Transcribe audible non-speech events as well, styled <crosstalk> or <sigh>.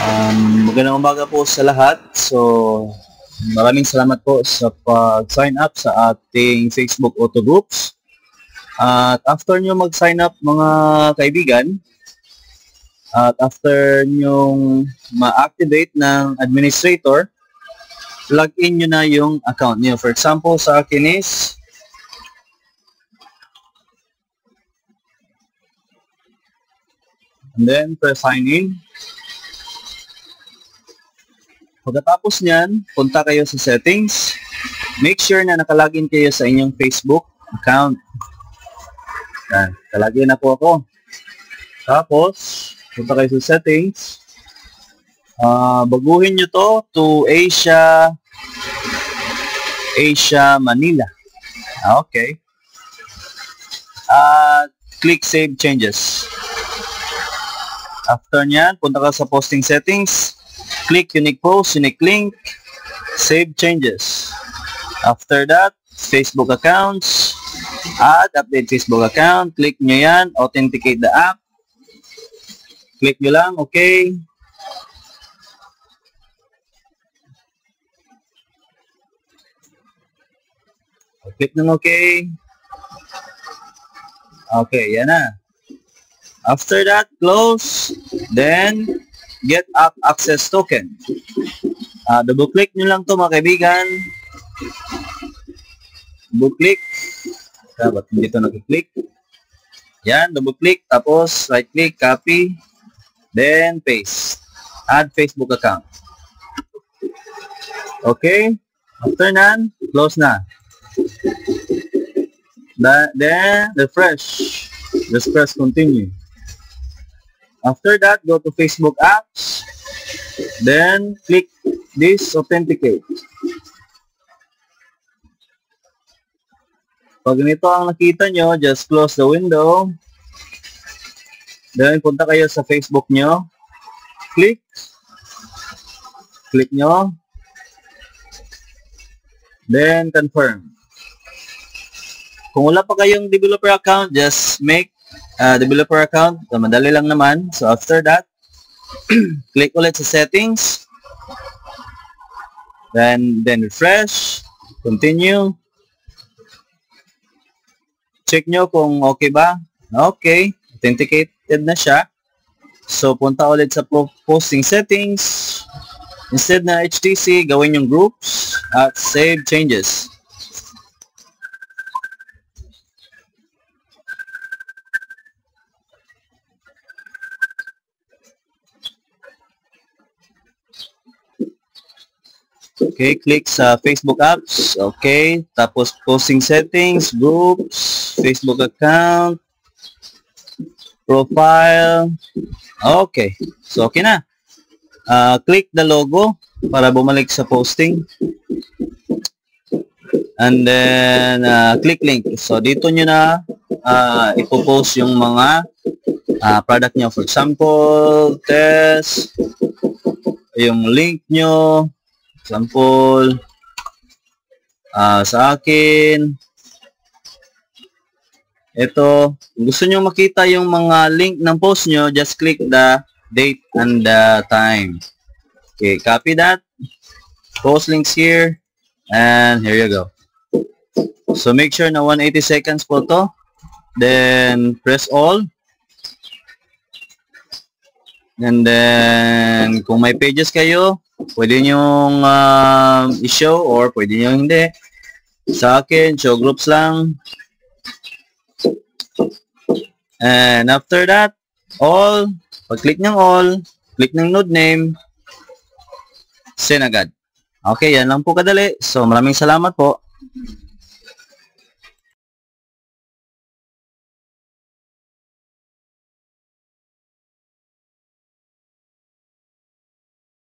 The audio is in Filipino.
Um, magandang umaga po sa lahat. So, maraming salamat po sa pag-sign up sa ating Facebook Auto Groups. At after nyo mag-sign up mga kaibigan, at after nyo ma-activate ng administrator, log in nyo na yung account nyo. For example, sa akin is and then press sign in. Pagkatapos niyan, punta kayo sa settings. Make sure na nakalagin kayo sa inyong Facebook account. Yan, nakalagin na po ako. Tapos, punta kayo sa settings. Uh, baguhin nyo to to Asia Asia Manila. Ah, okay. At uh, click Save Changes. After nyan, punta ka sa posting settings click unique post, unique link, save changes. After that, Facebook accounts, add, update Facebook account, click nyo yan, authenticate the app, click nyo lang, okay. Click ng okay. Okay, yan na. After that, close. Then, get app access token. Uh, double click nyo lang to mga kaibigan. Double click. Ah, ba't hindi ito nag-click? Yan, double click. Tapos right click, copy. Then paste. Add Facebook account. Okay. After nan, close na. then refresh. Just press continue. After that, go to Facebook apps. Then, click this authenticate. Pag ganito ang nakita nyo, just close the window. Then, punta kayo sa Facebook nyo. Click. Click nyo. Then, confirm. Kung wala pa kayong developer account, just make uh, developer account. So, madali lang naman. So, after that, <clears throat> click ulit sa settings. Then, then refresh. Continue. Check nyo kung okay ba. Okay. Authenticated na siya. So, punta ulit sa posting settings. Instead na HTC, gawin yung groups at save changes. Okay, click sa Facebook apps. Okay, tapos posting settings, groups, Facebook account, profile. Okay, so okay na. Uh, click the logo para bumalik sa posting. And then, uh, click link. So, dito nyo na uh, ipopost yung mga uh, product nyo. For example, test, yung link nyo, Example, uh, sa akin, ito, gusto nyo makita yung mga link ng post nyo, just click the date and the time. Okay, copy that. Post links here. And here you go. So make sure na 180 seconds po to. Then press all. And then kung may pages kayo, Pwede nyong uh, i-show or pwede nyo hindi. Sa akin, show groups lang. And after that, all, pag-click ng all, click ng node name, send agad. Okay, yan lang po kadali. So, maraming salamat po.